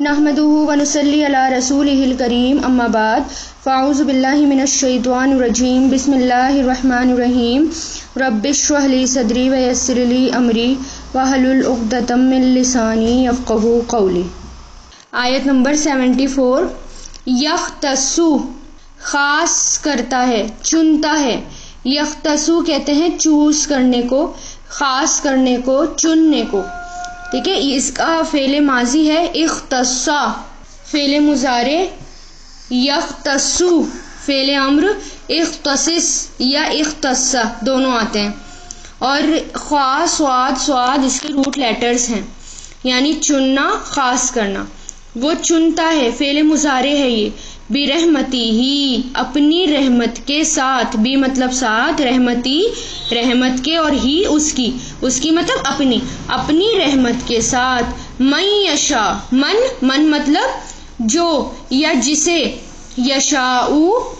نحمده ونصلي على رسوله الكريم اما بعد، فاعوذ بالله من الشيطان الرجيم بسم الله الرحمن الرحيم رب اشرح لي صدري ويسر لي امري واحلل عقدة من لساني يفقهوا قولي آیت نمبر 74 یختصو خاص کرتا ہے، چنتا ہے۔ یختصو کہتے ہیں چوز کرنے کو، خاص کرنے کو، چننے کو۔ ٹھیک ہے، اس کا فعل ماضی ہے اختصا، فعل مظارے یختصو، فعل امر اختصص یا اختصا، دونوں آتے ہیں۔ اور خاص سواد سواد، اس کے روٹ لیٹرز ہیں۔ یعنی چننا، خاص کرنا۔ وہ چنتا ہے، فعل مظارے ہے یہ۔ بھی رحمتی ہی، اپنی رحمت کے ساتھ بھی مطلب ساتھ، رحمتی، رحمت کے اور ہی اس کی اس کی مطلب اپنی اپنی رحمت کے ساتھ۔ من یشا، من من مطلب جو، یا جسے یشا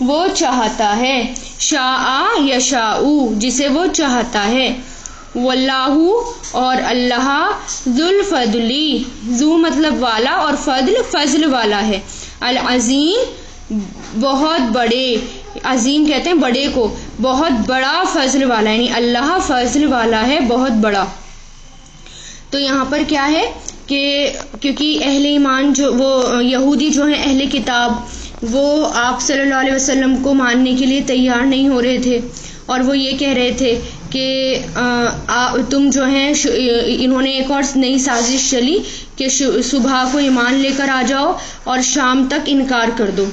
وہ چاہتا ہے۔ شاء یشا جسے وہ چاہتا ہے۔ واللہ اور اللہ ذوالفضلی، ذو مطلب والا اور فضل فضل والا ہے۔ العظیم، بہت بڑے، عظیم کہتے ہیں بڑے کو، بہت بڑا فضل والا یعنی اللہ فضل والا ہے، بہت بڑا۔ تو یہاں پر کیا ہے کہ کیونکہ اہل ایمان جو وہ یہودی جو ہیں، اہل کتاب، وہ آپ صلی اللہ علیہ وسلم کو ماننے کے لیے تیار نہیں ہو رہے تھے۔ اور وہ یہ کہہ رہے تھے کہ تم جو ہیں انہوں نے ایک اور نئی سازش چلی کہ صبح کو ایمان لے کر آ جاؤ اور شام تک انکار کر دو۔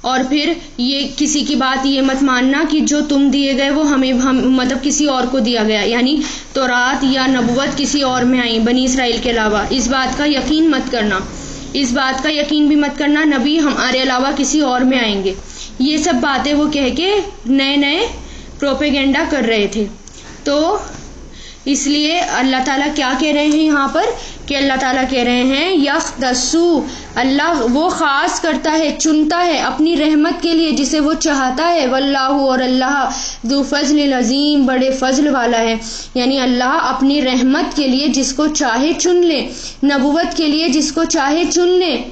اور پھر یہ کسی کی بات یہ مت ماننا کہ جو تم دیے گئے وہ ہمیں ہم مطلب کسی اور کو دیا گیا۔ یعنی تو رات یا نبوت کسی اور میں آئی بنی اسرائیل کے علاوہ۔ اس بات کا یقین مت کرنا۔ اس بات کا یقین بھی مت کرنا نبی ہمارے علاوہ کسی اور میں آئیں گے۔ یہ سب باتیں وہ کہہ کے نئے نئے پروپیگنڈا کر رہے تھے۔ تو اس لیے اللہ تعالیٰ کیا کہہ رہے ہیں یہاں پر کہ اللہ تعالیٰ کہہ رہے ہیں یخ دسو اللہ وہ خاص کرتا ہے، چنتا ہے اپنی رحمت کے لیے جسے وہ چاہتا ہے۔ واللہ اور اللہ ذو فضل العظیم، بڑے فضل والا ہے۔ یعنی اللہ اپنی رحمت کے لیے جس کو چاہے چن لے، نبوت کے لیے جس کو چاہے چن لے۔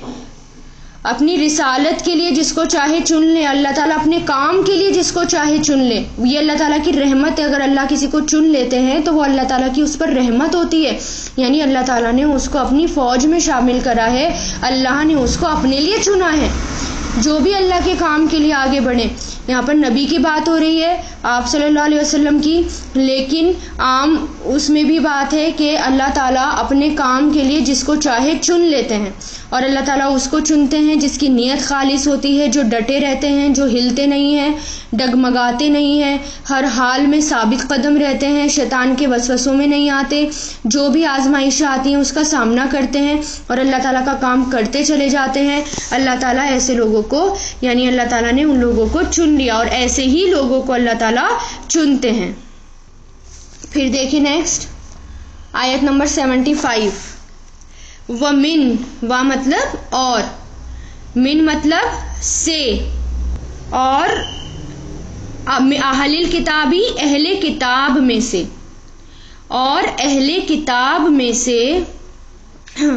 اپنی رسالت کے لیے جس کو چاہے چن لے، اللہ تعالیٰ اپنے کام کے لیے جس کو چاہے چن لے۔ یہ اللہ تعالیٰ کی رحمت ہے، اگر اللہ کسی کو چن لیتے ہیں تو وہ اللہ تعالیٰ کی اس پر رحمت ہوتی ہے۔ یعنی اللہ تعالیٰ نے اس کو اپنی فوج میں شامل کرا ہے، اللہ نے اس کو اپنے لیے چنا ہے۔ جو بھی اللہ کے کام کے لیے آگے بڑھے یہاں پر نبی کی بات ہو رہی ہے آپ صلی اللہ علیہ وسلم کی، لیکن عام اس میں بھی بات ہے کہ اللہ تعالیٰ اپنے کام کے لیے جس کو چاہے چن لیتے ہیں۔ اور اللہ تعالیٰ اس کو چنتے ہیں جس کی نیت خالص ہوتی ہے، جو ڈٹے رہتے ہیں، جو ہلتے نہیں ہیں، ڈگمگاتے نہیں ہیں۔ ہر حال میں ثابت قدم رہتے ہیں، شیطان کے وسوسوں میں نہیں آتے۔ جو بھی آزمائش آتی ہیں، اس کا سامنا کرتے ہیں اور اللہ تعالیٰ کا کام کرتے چلے جاتے ہیں۔ اللہ تعالیٰ ایسے لوگوں کو یعنی اللہ تعالیٰ نے ان لوگوں کو چن لیا اور ایسے ہی لوگوں کو اللہ تعالیٰ چنتے ہیں۔ پھر دیکھیں نیکسٹ آیت نمبر سیونٹی فائیو و من، و مطلب اور۔ من مطلب سے۔ اور اہل کتابی اہل کتاب میں سے۔ اور اہل کتاب میں سے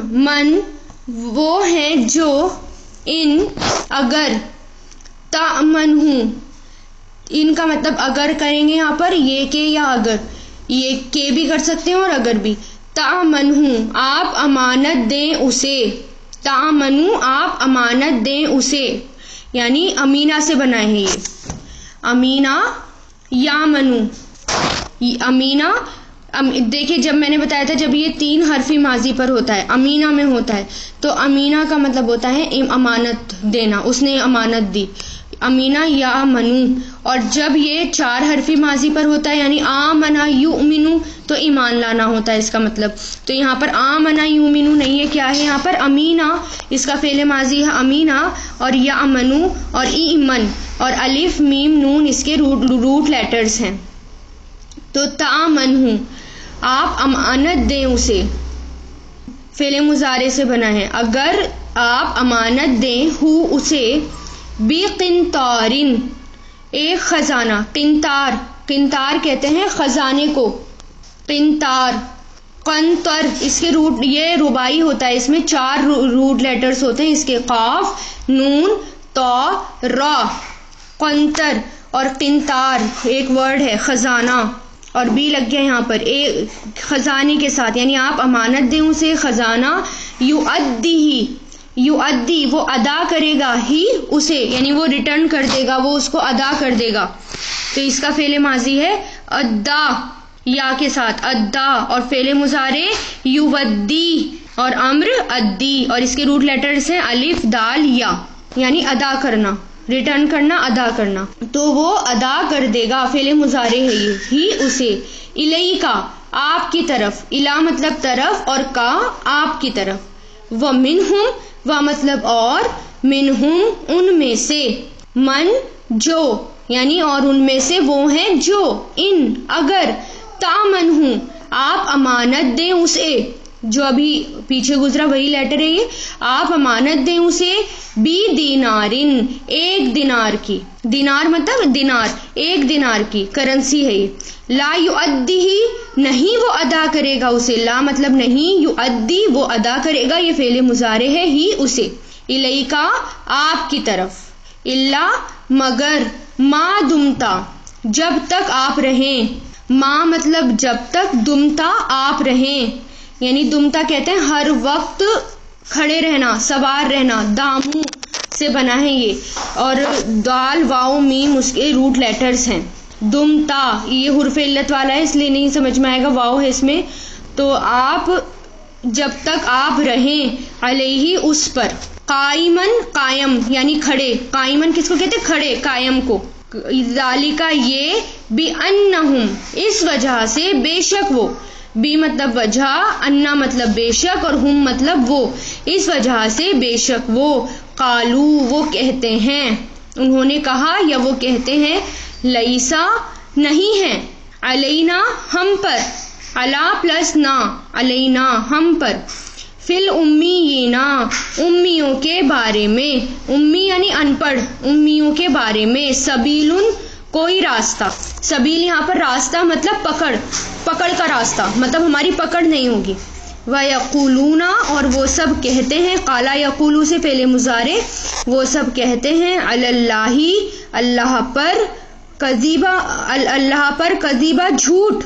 من وہ ہیں جو ان اگر تامن ہوں۔ ان کا مطلب اگر کریں گے یہاں پر، یہ کہ یا اگر۔ یہ کہ بھی کر سکتے ہیں اور اگر بھی۔ تامن ہوں، آپ امانت دیں اسے۔ تامنو آپ امانت دیں اسے۔ یعنی امینا سے بنائے ہیں یہ۔ امینا یا منو امینا دیکھیے جب میں نے بتایا تھا، جب یہ تین حرفی ماضی پر ہوتا ہے، امینا میں ہوتا ہے۔ تو امینا کا مطلب ہوتا ہے امانت دینا، اس نے امانت دی۔ امینا یا منو، اور جب یہ چار حرفی ماضی پر ہوتا ہے یعنی آ منا یو امینو تو ایمان لانا ہوتا ہے اس کا مطلب۔ تو یہاں پر آ منا یو امینو نہیں ہے، کیا ہے؟ یہاں پر امینا، اس کا فعل ماضی ہے امینا، اور یا امنو اور ای امن اور الف، میم، نون، اس کے روٹ روٹ لیٹرز ہیں۔ تو تا من ہوں آپ امانت دیں اسے۔ فعل مظاہرے سے بنا ہے۔ اگر آپ امانت دیں ہو اسے بی قنتارن ایک خزانہ قنتار قنتار کہتے ہیں خزانے کو قنتار قنطر، اس کے روٹ، یہ ربائی ہوتا ہے، اس میں چار روٹ لیٹرز ہوتے ہیں، اس کے قاف، نون تو را قنطر اور قنتار ایک ورڈ ہے، خزانہ، اور بی لگ گیا یہاں پر ایک خزانے کے ساتھ یعنی آپ امانت دیں اسے خزانہ یو ادی یو ادی وہ ادا کرے گا ہی اسے یعنی وہ ریٹرن کر دے گا، وہ اس کو ادا کر دے گا۔ تو اس کا فعل ماضی ہے ادا، یا کے ساتھ ادا، اور فعل مظاہرے یو ودی اور امر ادی، اور اس کے روٹ لیٹر سے الف، دال، یا یعنی ادا کرنا ریٹرن کرنا، ادا کرنا۔ تو وہ ادا کر دے گا، فعل مظاہرے ہے یہ، ہی اسے۔ الہی کا آپ کی طرف، الا مطلب طرف، اور کا، آپ کی طرف۔ وہ من ہوں و مطلب اور من ان میں سے۔ من، جو یعنی اور ان میں سے وہ ہیں جو۔ ان، اگر تامن ہوں۔ آپ امانت دیں اسے۔ جو ابھی پیچھے گزرا وہی لیٹر ہے یہ۔ آپ امانت دیں اسے۔ بی دینارن، ایک دینار کی۔ دینار مطلب دینار، ایک دینار کی، کرنسی ہے یہ۔ لا یو ادی ہی نہیں وہ ادا کرے گا اسے۔ لا مطلب نہیں یو ادی وہ ادا کرے گا، یہ فیل مظاہرے ہے، ہی اسے۔ الئی کا آپ کی طرف۔ اللہ مگر ماں دمتا، جب تک آپ رہیں۔ ماں مطلب جب تک، دمتا، آپ رہیں۔ یعنی دمتا کہتے ہیں ہر وقت کھڑے رہنا، سوار رہنا دامو سے بنا ہے یہ۔ اور دال واؤ میم، اس کے روٹ لیٹرز ہیں۔ دمتا یہ حرف علت والا ہے، اس لیے نہیں سمجھ میں آئے گا واؤ ہے اس میں۔ تو آپ، جب تک آپ رہیں علیہ اس پر۔ قائمن قائم یعنی کھڑے۔ قائمن کس کو کہتے کھڑے، قائم کو۔ کا یہ بھی ان اس وجہ سے بے شک وہ۔ بی مطلب وجہ، انا مطلب بے شک اور ہم مطلب وہ۔ اس وجہ سے بے شک وہ کالو وہ کہتے ہیں۔ انہوں نے کہا، یا وہ کہتے ہیں لئیسا نہیں ہے۔ علینا ہم پر۔ اللہ پلس نا، علینا ہم پر۔ فل امی امیوں کے بارے میں۔ امی یعنی ان پڑھ۔ امیوں کے بارے میں۔ سبیل کوئی راستہ۔ سبیل یہاں پر راستہ مطلب پکڑ پکڑ کا راستہ۔ مطلب ہماری پکڑ نہیں ہوگی۔ وہ یقولونا اور وہ سب کہتے ہیں کالا یقولو سے پہلے مظاہرے وہ سب کہتے ہیں اللہ اللہ پر قزیبہ اللہ پر قزیبہ جھوٹ۔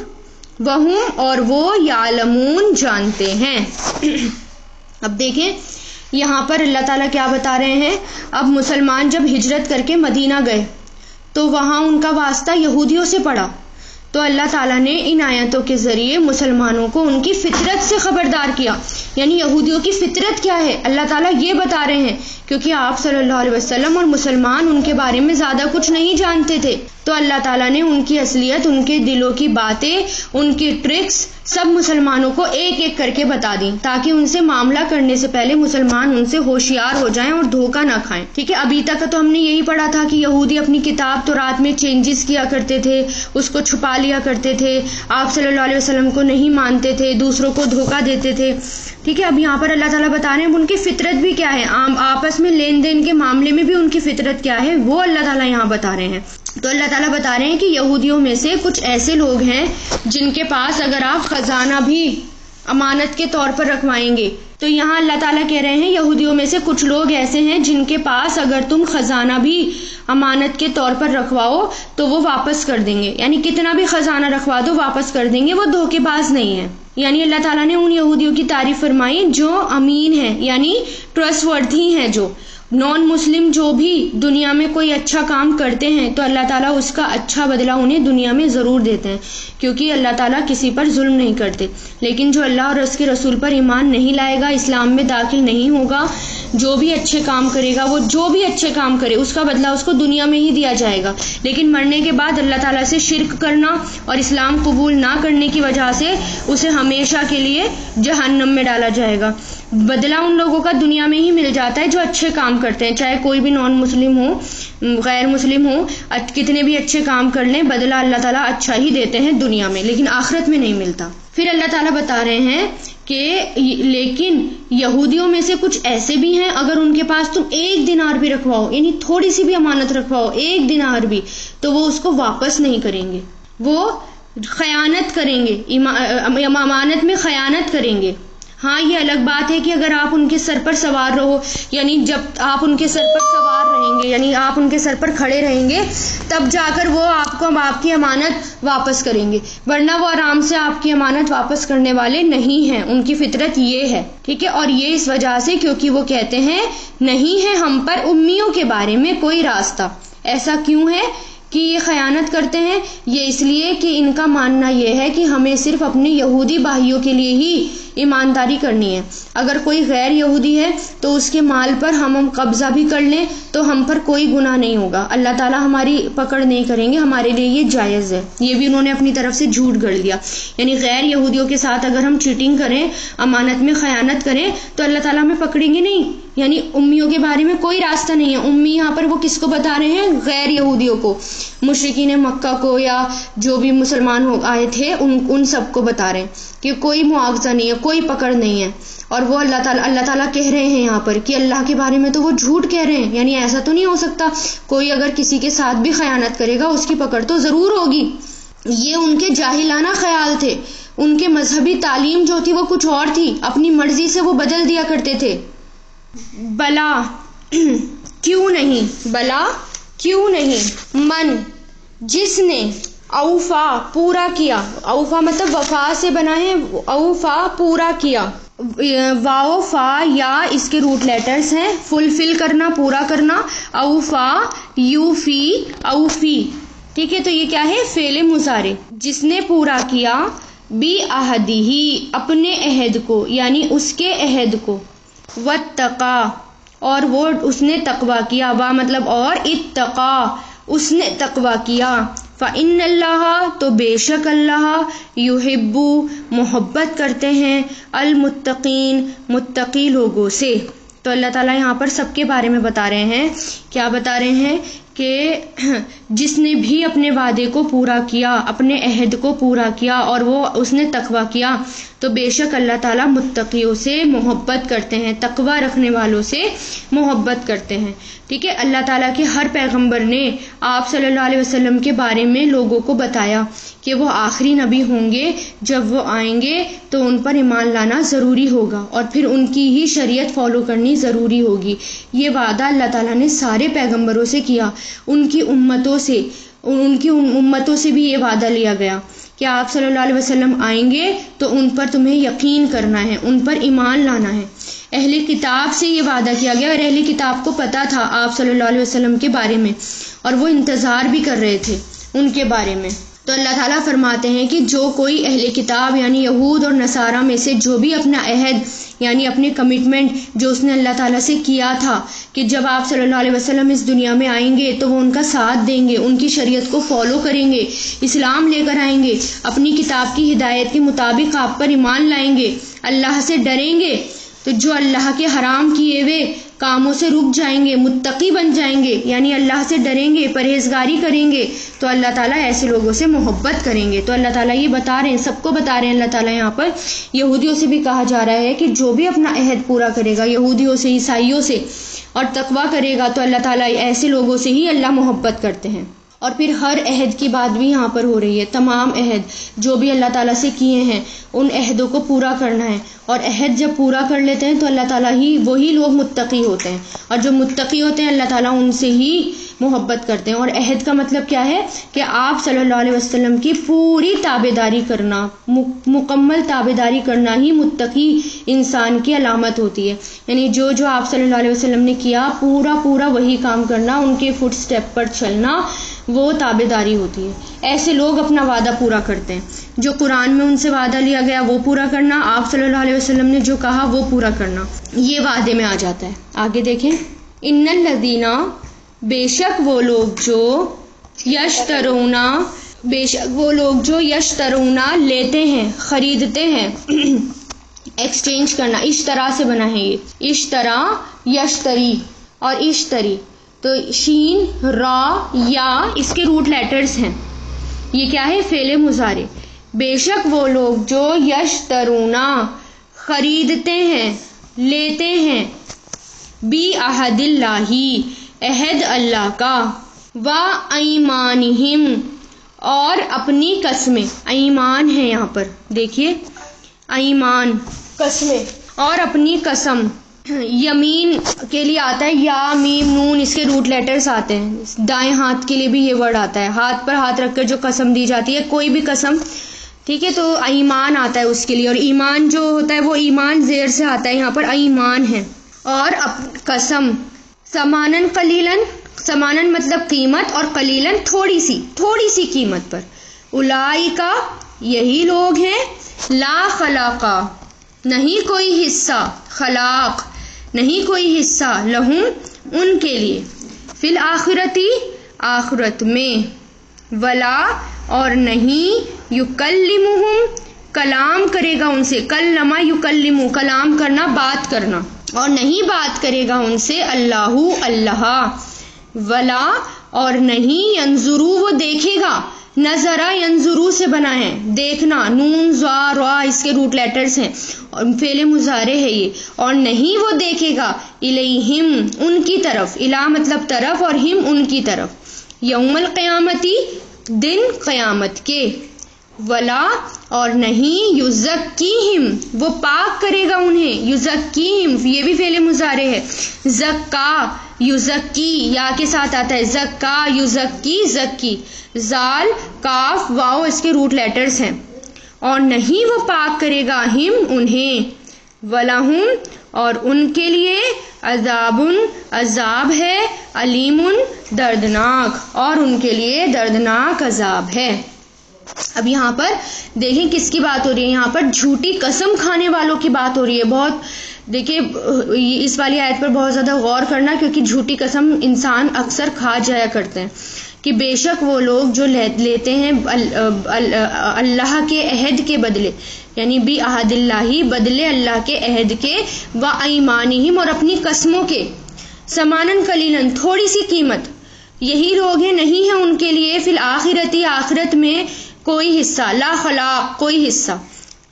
وہ اور وہ یالمون جانتے ہیں۔ اب دیکھیں، یہاں پر اللہ تعالیٰ کیا بتا رہے ہیں؟ اب مسلمان جب ہجرت کر کے مدینہ گئے تو وہاں ان کا واسطہ یہودیوں سے پڑا۔ تو اللہ تعالیٰ نے ان آیتوں کے ذریعے مسلمانوں کو ان کی فطرت سے خبردار کیا۔ یعنی یہودیوں کی فطرت کیا ہے؟ اللہ تعالیٰ یہ بتا رہے ہیں۔ کیونکہ آپ صلی اللہ علیہ وسلم اور مسلمان ان کے بارے میں زیادہ کچھ نہیں جانتے تھے۔ تو اللہ تعالیٰ نے ان کی اصلیت، ان کے دلوں کی باتیں، ان کی ٹرکس سب مسلمانوں کو ایک ایک کر کے بتا دیں، تاکہ ان سے معاملہ کرنے سے پہلے مسلمان ان سے ہوشیار ہو جائیں اور دھوکہ نہ کھائیں۔ ٹھیک ہے، ابھی تک تو ہم نے یہی پڑھا تھا کہ یہودی اپنی کتاب تو رات میں چینجز کیا کرتے تھے، اس کو چھپا لیا کرتے تھے، آپ صلی اللہ علیہ وسلم کو نہیں مانتے تھے، دوسروں کو دھوکہ دیتے تھے۔ ٹھیک ہے اب یہاں پر اللہ تعالیٰ بتا رہے ہیں، ان کی فطرت بھی کیا ہے؟ آپس میں لین دین کے معاملے میں بھی ان کی فطرت کیا ہے؟ وہ اللہ تعالیٰ یہاں بتا رہے ہیں۔ تو اللہ تعالیٰ بتا رہے ہیں کہ یہودیوں میں سے کچھ ایسے لوگ ہیں جن کے پاس اگر آپ خزانہ بھی امانت کے طور پر رکھوائیں گے، تو یہاں اللہ تعالیٰ کہہ رہے ہیں، یہودیوں میں سے کچھ لوگ ایسے ہیں جن کے پاس اگر تم خزانہ بھی امانت کے طور پر رکھواؤ تو وہ واپس کر دیں گے۔ یعنی کتنا بھی خزانہ رکھوا دو، واپس کر دیں گے، وہ دھوکے باز نہیں ہے۔ یعنی اللہ تعالیٰ نے ان یہودیوں کی تعریف فرمائی جو امین ہیں یعنی ٹرسٹ وردی ہیں جو۔ نان مسلم جو بھی دنیا میں کوئی اچھا کام کرتے ہیں، تو اللہ تعالیٰ اس کا اچھا بدلہ انہیں دنیا میں ضرور دیتے ہیں، کیونکہ اللہ تعالیٰ کسی پر ظلم نہیں کرتے۔ لیکن جو اللہ اور اس کے رسول پر ایمان نہیں لائے گا، اسلام میں داخل نہیں ہوگا، جو بھی اچھے کام کرے گا، وہ جو بھی اچھے کام کرے، اس کا بدلہ اس کو دنیا میں ہی دیا جائے گا۔ لیکن مرنے کے بعد اللہ تعالیٰ سے شرک کرنا اور اسلام قبول نہ کرنے کی وجہ سے اسے ہمیشہ کے لیے جہنم میں ڈالا جائے گا۔ بدلہ ان لوگوں کا دنیا میں ہی مل جاتا ہے جو اچھے کام کرتے ہیں۔ چاہے کوئی بھی نان مسلم ہو غیر مسلم ہو کتنے بھی اچھے کام کر لیں، بدلہ اللہ تعالیٰ اچھا ہی دیتے ہیں دنیا میں، لیکن آخرت میں نہیں ملتا۔ پھر اللہ تعالیٰ بتا رہے ہیں کہ لیکن یہودیوں میں سے کچھ ایسے بھی ہیں، اگر ان کے پاس تم ایک دنار بھی رکھواؤ یعنی تھوڑی سی بھی امانت رکھواؤ، ایک دنار بھی، تو وہ اس کو واپس نہیں کریں گے۔ وہ خیانت کریں گے امانت میں خیانت کریں گے۔ ہاں یہ الگ بات ہے کہ اگر آپ ان کے سر پر سوار رہو یعنی جب آپ ان کے سر پر سوار رہیں گے یعنی آپ ان کے سر پر کھڑے رہیں گے، تب جا کر وہ آپ کو آپ کی امانت واپس کریں گے۔ ورنہ وہ آرام سے آپ کی امانت واپس کرنے والے نہیں ہیں۔ ان کی فطرت یہ ہے، ٹھیک ہے؟ اور یہ اس وجہ سے کیونکہ وہ کہتے ہیں، نہیں ہے ہم پر امیوں کے بارے میں کوئی راستہ۔ ایسا کیوں ہے کہ یہ خیانت کرتے ہیں؟ یہ اس لیے کہ ان کا ماننا یہ ہے کہ ہمیں صرف اپنے یہودی بھائیوں کے لیے ہی ایمانداری کرنی ہے۔ اگر کوئی غیر یہودی ہے تو اس کے مال پر ہم ہم قبضہ بھی کر لیں تو ہم پر کوئی گناہ نہیں ہوگا۔ اللہ تعالیٰ ہماری پکڑ نہیں کریں گے، ہمارے لیے یہ جائز ہے۔ یہ بھی انہوں نے اپنی طرف سے جھوٹ گڑ لیا۔ یعنی غیر یہودیوں کے ساتھ اگر ہم چیٹنگ کریں، امانت میں خیانت کریں، تو اللہ تعالیٰ ہمیں پکڑیں گے نہیں۔ یعنی امیوں کے بارے میں کوئی راستہ نہیں ہے۔ امی یہاں پر وہ کس کو بتا رہے ہیں؟ غیر یہودیوں کو۔ مشرقین مکہ کو یا جو بھی مسلمان ہو آئے تھے، ان ان سب کو بتا رہے ہیں۔ کہ کوئی معاوضہ نہیں ہے، کوئی پکڑ نہیں ہے۔ اور وہ اللہ تعالیٰ اللہ تعالیٰ کہہ رہے ہیں یہاں پر کہ اللہ کے بارے میں تو وہ جھوٹ کہہ رہے ہیں۔ یعنی ایسا تو نہیں ہو سکتا۔ کوئی اگر کسی کے ساتھ بھی خیانت کرے گا، اس کی پکڑ تو ضرور ہوگی۔ یہ ان کے جاہلانہ خیال تھے۔ ان کے مذہبی تعلیم جو تھی، وہ کچھ اور تھی۔ اپنی مرضی سے وہ بدل دیا کرتے تھے۔ بلا۔ کیوں نہیں؟ بلا۔ کیوں نہیں؟ من۔ جس نے اوفا پورا کیا۔ اوفا مطلب وفا سے بنا ہے۔ اوفا پورا کیا۔ واؤ، فا، یا اس کے روٹ لیٹرز ہیں۔ فلفل کرنا، پورا کرنا۔ اوفا، یو، فی اوفی ٹھیک ہے، تو یہ کیا ہے؟ فیل مظاہرے جس نے پورا کیا، بی احدی ہی، اپنے عہد کو یعنی اس کے عہد کو۔ و اور وہ اس نے تقوا کیا۔ وا مطلب اور، اتقا، اس نے تقوا کیا۔ فن اللہ تو بے شک اللہ یحبو محبت کرتے ہیں المتقین متقی لوگوں سے۔ تو اللہ تعالیٰ یہاں پر سب کے بارے میں بتا رہے ہیں۔ کیا بتا رہے ہیں کہ جس نے بھی اپنے وعدے کو پورا کیا، اپنے عہد کو پورا کیا اور وہ اس نے تقوا کیا، تو بے شک اللہ تعالیٰ متقیوں سے محبت کرتے ہیں تقوا رکھنے والوں سے محبت کرتے ہیں۔ ٹھیک ہے؟ اللہ تعالیٰ کے ہر پیغمبر نے آپ صلی اللہ علیہ وسلم کے بارے میں لوگوں کو بتایا کہ وہ آخری نبی ہوں گے، جب وہ آئیں گے تو ان پر ایمان لانا ضروری ہوگا اور پھر ان کی ہی شریعت فالو کرنی ضروری ہوگی۔ یہ وعدہ اللہ تعالیٰ نے سارے پیغمبروں سے کیا۔ ان کی امتوں سے، ان کی امتوں سے بھی یہ وعدہ لیا گیا۔ کہ آپ صلی اللہ علیہ وسلم آئیں گے تو ان پر تمہیں یقین کرنا ہے، ان پر ایمان لانا ہے۔ اہل کتاب سے یہ وعدہ کیا گیا اور اہل کتاب کو پتا تھا آپ صلی اللہ علیہ وسلم کے بارے میں اور وہ انتظار بھی کر رہے تھے ان کے بارے میں۔ تو اللہ تعالیٰ فرماتے ہیں کہ جو کوئی اہل کتاب یعنی یہود اور نصارہ میں سے جو بھی اپنا عہد یعنی اپنے کمٹمنٹ جو اس نے اللہ تعالیٰ سے کیا تھا کہ جب آپ صلی اللہ علیہ وسلم اس دنیا میں آئیں گے تو وہ ان کا ساتھ دیں گے، ان کی شریعت کو فالو کریں گے، اسلام لے کر آئیں گے، اپنی کتاب کی ہدایت کے مطابق آپ پر ایمان لائیں گے، اللہ سے ڈریں گے۔ تو جو اللہ کے حرام کیے ہوئے کاموں سے رک جائیں گے، متقی بن جائیں گے یعنی اللہ سے ڈریں گے، پرہیزگاری کریں گے، تو اللہ تعالیٰ ایسے لوگوں سے محبت کریں گے۔ تو اللہ تعالیٰ یہ بتا رہے ہیں، سب کو بتا رہے ہیں اللہ تعالیٰ یہاں پر۔ یہودیوں سے بھی کہا جا رہا ہے کہ جو بھی اپنا عہد پورا کرے گا، یہودیوں سے، عیسائیوں سے اور تقوا کرے گا، تو اللہ تعالیٰ ایسے لوگوں سے ہی اللہ محبت کرتے ہیں۔ اور پھر ہر عہد کی بات بھی یہاں پر ہو رہی ہے۔ تمام عہد جو بھی اللہ تعالیٰ سے کیے ہیں، ان عہدوں کو پورا کرنا ہے۔ اور عہد جب پورا کر لیتے ہیں تو اللہ تعالیٰ ہی وہی لوگ متقی ہوتے ہیں۔ اور جو متقی ہوتے ہیں، اللہ تعالیٰ ان سے ہی محبت کرتے ہیں۔ اور عہد کا مطلب کیا ہے؟ کہ آپ صلی اللہ علیہ وسلم کی پوری تابے داری کرنا مکمل تابے داری کرنا ہی متقی انسان کی علامت ہوتی ہے۔ یعنی جو جو آپ صلی اللہ علیہ وسلم نے کیا، پورا پورا وہی کام کرنا، ان کے فٹ سٹیپ پر چلنا وہ تابے داری ہوتی ہے۔ ایسے لوگ اپنا وعدہ پورا کرتے ہیں۔ جو قرآن میں ان سے وعدہ لیا گیا وہ پورا کرنا، آپ صلی اللہ علیہ وسلم نے جو کہا وہ پورا کرنا۔ یہ وعدے میں آ جاتا ہے۔ آگے دیکھیں۔ ان الدینہ بے شک وہ لوگ جو یش ترونا بے شک وہ لوگ جو یش ترونا لیتے ہیں، خریدتے ہیں ایکسچینج کرنا اشترا سے بنا ہے یہ۔ اشترا یشتری اور اشتری۔ تو شین، را، یا اس کے روٹ لیٹرز ہیں۔ یہ کیا ہے؟ فیل مظاہرے بے شک وہ لوگ جو یش ترونا خریدتے ہیں، لیتے ہیں۔ بی احد اللہ، عہد اللہ کا۔ و ایمانہم، اور اپنی قسمیں۔ ایمان ہے یہاں پر۔ دیکھیے۔ ایمان، قسمیں، اور اپنی قسم۔ یمین کے لیے آتا ہے، یا، میم، نون، اس کے روٹ لیٹرز آتے ہیں۔ دائیں ہاتھ کے لیے بھی یہ ورڈ آتا ہے۔ ہاتھ پر ہاتھ رکھ کر جو قسم دی جاتی ہے، کوئی بھی قسم، ٹھیک ہے؟ تو ایمان آتا ہے اس کے لیے۔ اور ایمان جو ہوتا ہے، وہ ایمان زیر سے آتا ہے۔ یہاں پر ایمان ہے۔ اور قسم۔ سمانن قلیلن، سمانن مطلب قیمت اور قلیلن تھوڑی سی تھوڑی سی قیمت پر۔ الائی کا یہی لوگ ہیں۔ لا خلاقہ نہیں کوئی حصہ، خلاق۔ نہیں کوئی حصہ لہم ان کے لیے۔ فی الآخرتی آخرت میں۔ ولا، اور نہیں یو کلام کرے گا ان سے۔ کل لما یو کلام کرنا، بات کرنا۔ اور نہیں بات کرے گا ان سے اللہ اللہ۔ ولا، اور نہیں انضرو وہ دیکھے گا۔ نظرا ینظرو سے بنا ہے۔ دیکھنا، نون، زا، را، اس کے روٹ لیٹرز ہیں۔ اور فیل مظاہرے ہے یہ۔ اور نہیں وہ دیکھے گا۔ الیہم، ان کی طرف۔ الا مطلب طرف اور ہم ان کی طرف۔ یوم القیامتی، دن قیامت کے۔ ولا اور نہیں یوزک وہ پاک کرے گا انہیں۔ یوزک یہ بھی فیل مظاہرے ہے۔ زکا یوزک کی یا کے ساتھ آتا ہے، زکا یوزک کی زکی۔ زال، کاف واؤ اس کے روٹ لیٹرز ہیں۔ اور نہیں وہ پاک کرے گا ہم انہیں۔ ولاحم اور ان کے لیے عذاب عذاب ہے علیم دردناک۔ اور ان کے لیے دردناک عذاب ہے۔ اب یہاں پر دیکھیں کس کی بات ہو رہی ہے۔ یہاں پر جھوٹی قسم کھانے والوں کی بات ہو رہی ہے۔ بہت دیکھیے اس والی آیت پر بہت زیادہ غور کرنا، کیونکہ جھوٹی قسم انسان اکثر کھا جایا کرتے ہیں۔ کہ بے شک وہ لوگ جو لیتے ہیں اللہ کے عہد کے بدلے یعنی بھی عہد اللہ، بدلے اللہ کے عہد کے، و ایمانہم اور اپنی قسموں کے۔ سمانن کلیلن تھوڑی سی قیمت۔ یہی لوگ ہیں، نہیں ہیں ان کے لیے، فی الآخرتی، آخرت میں کوئی حصہ، لا خلاق، کوئی حصہ۔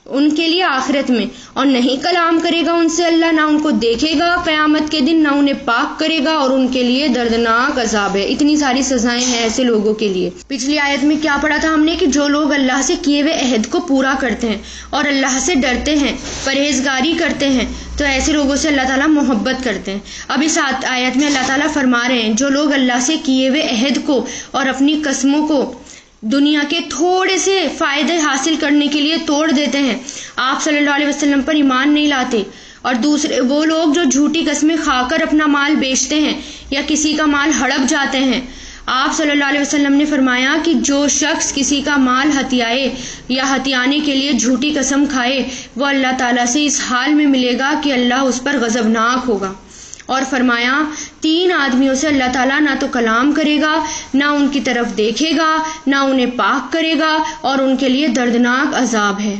ان کے لیے آخرت میں۔ اور نہیں کلام کرے گا ان سے اللہ، نہ ان کو دیکھے گا قیامت کے دن، نہ انہیں پاک کرے گا اور ان کے لیے دردناک عذاب ہے۔ اتنی ساری سزائیں ہیں ایسے لوگوں کے لیے۔ پچھلی آیت میں کیا پڑھا تھا ہم نے کہ جو لوگ اللہ سے کیے ہوئے عہد کو پورا کرتے ہیں اور اللہ سے ڈرتے ہیں، پرہیزگاری کرتے ہیں، تو ایسے لوگوں سے اللہ تعالیٰ محبت کرتے ہیں۔ اب اس آیت میں اللہ تعالیٰ فرما رہے ہیں، جو لوگ اللہ سے کیے ہوئے عہد کو اور اپنی قسموں کو دنیا کے تھوڑے سے فائدے حاصل کرنے کے لیے توڑ دیتے ہیں۔ آپ صلی اللہ علیہ وسلم پر ایمان نہیں لاتے۔ اور دوسرے، وہ لوگ جو جھوٹی قسمیں کھا کر اپنا مال بیچتے ہیں یا کسی کا مال ہڑپ جاتے ہیں۔ آپ صلی اللہ علیہ وسلم نے فرمایا کہ جو شخص کسی کا مال ہتھیائے یا ہتھیانے کے لیے جھوٹی قسم کھائے، وہ اللہ تعالیٰ سے اس حال میں ملے گا کہ اللہ اس پر غضبناک ہوگا۔ اور فرمایا، تین آدمیوں سے اللہ تعالیٰ نہ تو کلام کرے گا، نہ ان کی طرف دیکھے گا، نہ انہیں پاک کرے گا اور ان کے لیے دردناک عذاب ہے۔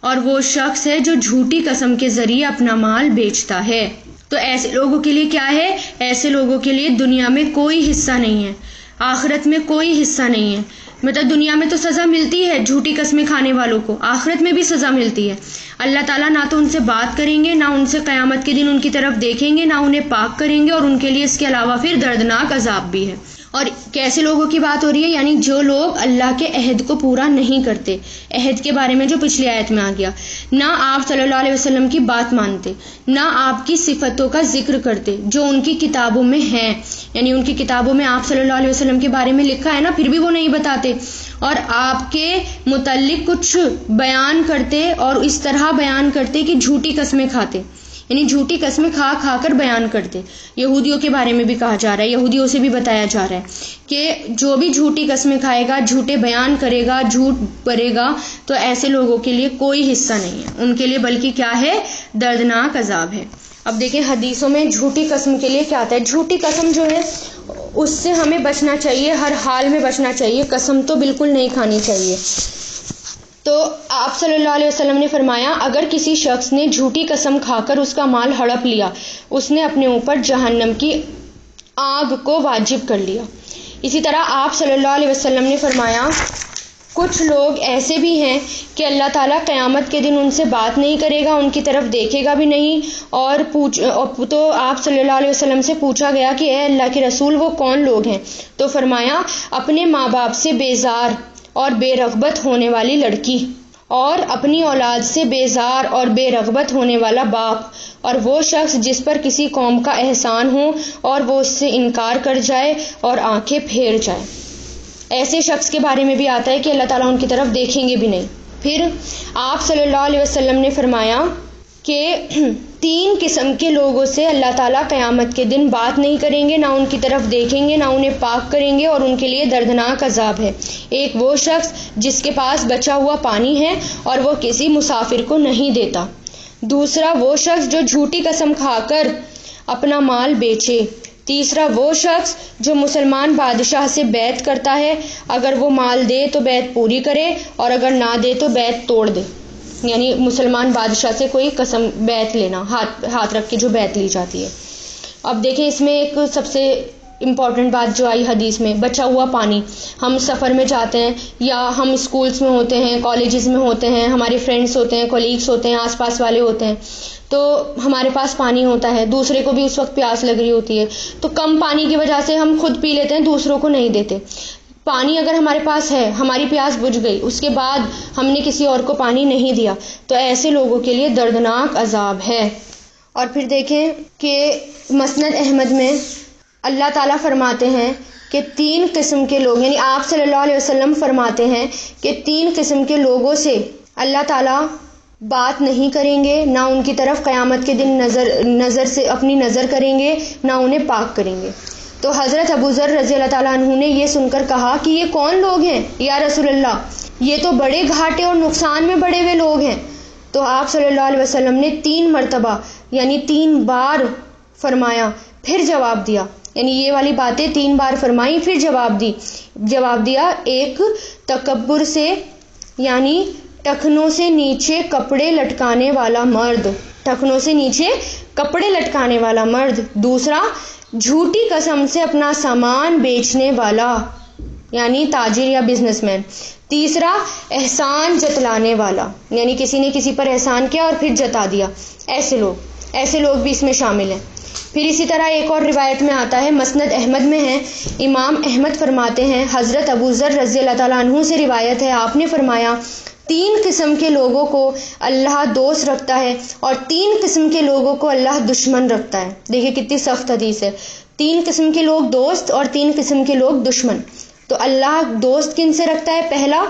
اور وہ شخص ہے جو جھوٹی قسم کے ذریعے اپنا مال بیچتا ہے۔ تو ایسے لوگوں کے لیے کیا ہے؟ ایسے لوگوں کے لیے دنیا میں کوئی حصہ نہیں ہے، آخرت میں کوئی حصہ نہیں ہے۔ مطلب دنیا میں تو سزا ملتی ہے جھوٹی قسمیں کھانے والوں کو، آخرت میں بھی سزا ملتی ہے۔ اللہ تعالیٰ نہ تو ان سے بات کریں گے، نہ ان سے قیامت کے دن ان کی طرف دیکھیں گے، نہ انہیں پاک کریں گے اور ان کے لیے اس کے علاوہ پھر دردناک عذاب بھی ہے۔ اور کیسے لوگوں کی بات ہو رہی ہے؟ یعنی جو لوگ اللہ کے عہد کو پورا نہیں کرتے، عہد کے بارے میں جو پچھلی آیت میں آ گیا، نہ آپ صلی اللہ علیہ وسلم کی بات مانتے، نہ آپ کی صفتوں کا ذکر کرتے، جو ان کی کتابوں میں ہیں۔ یعنی ان کی کتابوں میں آپ صلی اللہ علیہ وسلم کے بارے میں لکھا ہے نا، پھر بھی وہ نہیں بتاتے۔ اور آپ کے متعلق کچھ بیان کرتے اور اس طرح بیان کرتے کہ جھوٹی قسمیں کھاتے۔ یعنی جھوٹی قسمیں کھا کھا کر بیان کرتے۔ یہودیوں کے بارے میں بھی کہا جا رہا ہے، یہودیوں سے بھی بتایا جا رہا ہے کہ جو بھی جھوٹی قسمیں کھائے گا، جھوٹے بیان کرے گا، جھوٹ کرے گا، تو ایسے لوگوں کے لیے کوئی حصہ نہیں ہے۔ ان کے لیے بلکہ کیا ہے؟ دردناک عذاب ہے۔ اب دیکھیں حدیثوں میں جھوٹی قسم کے لیے کیا آتا ہے۔ جھوٹی قسم جو ہے، اس سے ہمیں بچنا چاہیے، ہر حال میں بچنا چاہیے۔ قسم تو بالکل نہیں کھانی چاہیے۔ تو آپ صلی اللہ علیہ وسلم نے فرمایا، اگر کسی شخص نے جھوٹی قسم کھا کر اس کا مال ہڑپ لیا، اس نے اپنے اوپر جہنم کی آگ کو واجب کر لیا۔ اسی طرح آپ صلی اللہ علیہ وسلم نے فرمایا، کچھ لوگ ایسے بھی ہیں کہ اللہ تعالیٰ قیامت کے دن ان سے بات نہیں کرے گا، ان کی طرف دیکھے گا بھی نہیں۔ اور پوچھ، تو آپ صلی اللہ علیہ وسلم سے پوچھا گیا کہ اے اللہ کے رسول وہ کون لوگ ہیں؟ تو فرمایا، اپنے ماں باپ سے بیزار اور بے رغبت ہونے والی لڑکی اور اپنی اولاد سے بیزار اور بے رغبت ہونے والا باپ اور وہ شخص جس پر کسی قوم کا احسان ہو اور وہ اس سے انکار کر جائے اور آنکھیں پھیر جائے ایسے شخص کے بارے میں بھی آتا ہے کہ اللہ تعالیٰ ان کی طرف دیکھیں گے بھی نہیں۔ پھر آپ صلی اللہ علیہ وسلم نے فرمایا کہ تین قسم کے لوگوں سے اللہ تعالیٰ قیامت کے دن بات نہیں کریں گے، نہ ان کی طرف دیکھیں گے، نہ انہیں پاک کریں گے اور ان کے لیے دردناک عذاب ہے۔ ایک وہ شخص جس کے پاس بچا ہوا پانی ہے اور وہ کسی مسافر کو نہیں دیتا۔ دوسرا وہ شخص جو جھوٹی قسم کھا کر اپنا مال بیچے۔ تیسرا وہ شخص جو مسلمان بادشاہ سے بیت کرتا ہے۔ اگر وہ مال دے تو بیت پوری کرے اور اگر نہ دے تو بیت توڑ دے۔ یعنی مسلمان بادشاہ سے کوئی قسم بیت لینا، ہاتھ ہاتھ رکھ کے جو بیت لی جاتی ہے۔ اب دیکھیں اس میں ایک سب سے امپورٹنٹ بات جو آئی حدیث میں، بچا ہوا پانی۔ ہم سفر میں جاتے ہیں یا ہم اسکولس میں ہوتے ہیں کالجز میں ہوتے ہیں، ہمارے فرینڈس ہوتے ہیں کولیگس ہوتے ہیں آس پاس والے ہوتے ہیں۔ تو ہمارے پاس پانی ہوتا ہے، دوسرے کو بھی اس وقت پیاس لگ رہی ہوتی ہے۔ تو کم پانی کی وجہ سے ہم خود پی لیتے ہیں، دوسروں کو نہیں دیتے۔ پانی اگر ہمارے پاس ہے، ہماری پیاس بجھ گئی، اس کے بعد ہم نے کسی اور کو پانی نہیں دیا، تو ایسے لوگوں کے لیے دردناک عذاب ہے۔ اور پھر دیکھیں کہ مسند احمد میں اللہ تعالیٰ فرماتے ہیں کہ تین قسم کے لوگ یعنی آپ صلی اللہ علیہ وسلم فرماتے ہیں کہ تین قسم کے لوگوں سے اللہ تعالیٰ بات نہیں کریں گے، نہ ان کی طرف قیامت کے دن نظر نظر سے اپنی نظر کریں گے، نہ انہیں پاک کریں گے۔ تو حضرت ابو ذر رضی اللہ تعالیٰ عنہ نے یہ سن کر کہا کہ یہ کون لوگ ہیں؟ یا رسول اللہ، یہ تو بڑے گھاٹے اور نقصان میں بڑے ہوئے لوگ ہیں۔ تو آپ صلی اللہ علیہ وسلم نے تین مرتبہ یعنی تین بار فرمایا، پھر جواب دیا۔ یعنی یہ والی باتیں تین بار فرمائی، پھر جواب دی۔ جواب دیا، ایک تکبر سے یعنی ٹخنوں سے نیچے کپڑے لٹکانے والا مرد۔ ٹخنوں سے نیچے کپڑے لٹکانے والا مرد۔ دوسرا جھوٹی قسم سے اپنا سامان بیچنے والا یعنی تاجر یا بزنس مین تیسرا، احسان جتلانے والا. یعنی کسی نے کسی پر احسان کیا اور پھر جتا دیا. ایسے لوگ ایسے لوگ بھی اس میں شامل ہیں. پھر اسی طرح ایک اور روایت میں آتا ہے، مسند احمد میں ہے امام احمد فرماتے ہیں، حضرت ابو ذر رضی اللہ تعالیٰ عنہ سے روایت ہے، آپ نے فرمایا تین قسم کے لوگوں کو اللہ دوست رکھتا ہے اور تین قسم کے لوگوں کو اللہ دشمن رکھتا ہے۔ دیکھیے کتنی سخت حدیث ہے۔ تین قسم کے لوگ دوست اور تین قسم کے لوگ دشمن۔ تو اللہ دوست کن سے رکھتا ہے؟ پہلا،